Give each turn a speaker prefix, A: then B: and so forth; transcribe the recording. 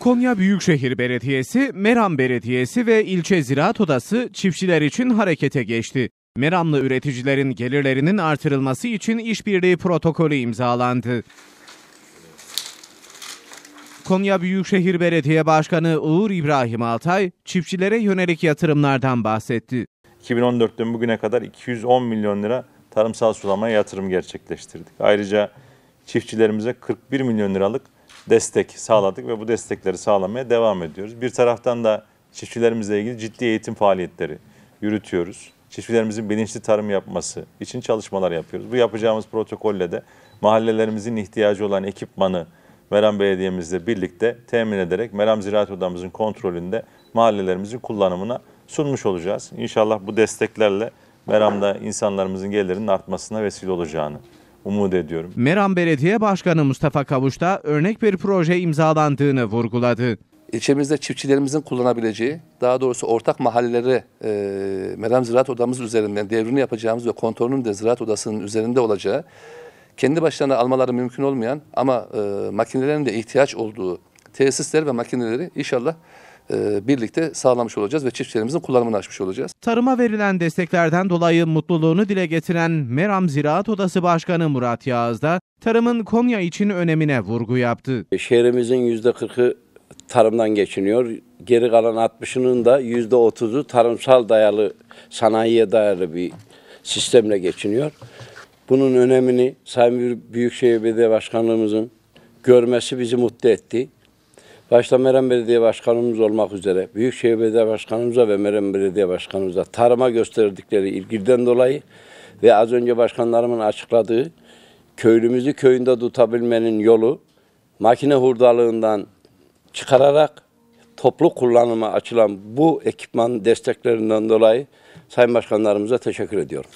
A: Konya Büyükşehir Belediyesi, Meram Belediyesi ve İlçe Ziraat Odası çiftçiler için harekete geçti. Meramlı üreticilerin gelirlerinin artırılması için işbirliği protokolü imzalandı. Konya Büyükşehir Belediye Başkanı Uğur İbrahim Altay, çiftçilere yönelik yatırımlardan bahsetti.
B: 2014'ten bugüne kadar 210 milyon lira tarımsal sulamaya yatırım gerçekleştirdik. Ayrıca çiftçilerimize 41 milyon liralık destek sağladık ve bu destekleri sağlamaya devam ediyoruz. Bir taraftan da çiftçilerimizle ilgili ciddi eğitim faaliyetleri yürütüyoruz. Çiftçilerimizin bilinçli tarım yapması için çalışmalar yapıyoruz. Bu yapacağımız protokolle de mahallelerimizin ihtiyacı olan ekipmanı Meram Belediye'mizle birlikte temin ederek Meram Ziraat Odamızın kontrolünde mahallelerimizin kullanımına sunmuş olacağız. İnşallah bu desteklerle Meram'da insanlarımızın gelirinin artmasına vesile olacağını umut ediyorum.
A: Meram Belediye Başkanı Mustafa Kavuş da örnek bir proje imzalandığını vurguladı.
C: İlçemizde çiftçilerimizin kullanabileceği, daha doğrusu ortak mahalleleri e, Meram Ziraat Odamız üzerinden devrini yapacağımız ve kontrolünün de Ziraat Odası'nın üzerinde olacağı, kendi başlarına almaları mümkün olmayan ama e, makinelerin de ihtiyaç olduğu tesisler ve makineleri inşallah birlikte sağlamış olacağız ve çiftçilerimizin kullanımını açmış olacağız.
A: Tarıma verilen desteklerden dolayı mutluluğunu dile getiren Meram Ziraat Odası Başkanı Murat Yağız da tarımın Konya için önemine vurgu yaptı.
D: Şehrimizin yüzde kırkı tarımdan geçiniyor. Geri kalan 60'ının da yüzde otuzu tarımsal dayalı, sanayiye dayalı bir sistemle geçiniyor. Bunun önemini Sayın Büyükşehir Belediye Başkanlığımızın görmesi bizi mutlu etti. Başta Meram Belediye Başkanımız olmak üzere Büyükşehir Belediye Başkanımıza ve Meram Belediye Başkanımıza tarıma gösterdikleri ilgiden dolayı ve az önce başkanlarımın açıkladığı köylümüzü köyünde tutabilmenin yolu makine hurdalığından çıkararak toplu kullanıma açılan bu ekipman desteklerinden dolayı Sayın Başkanlarımıza teşekkür ediyorum.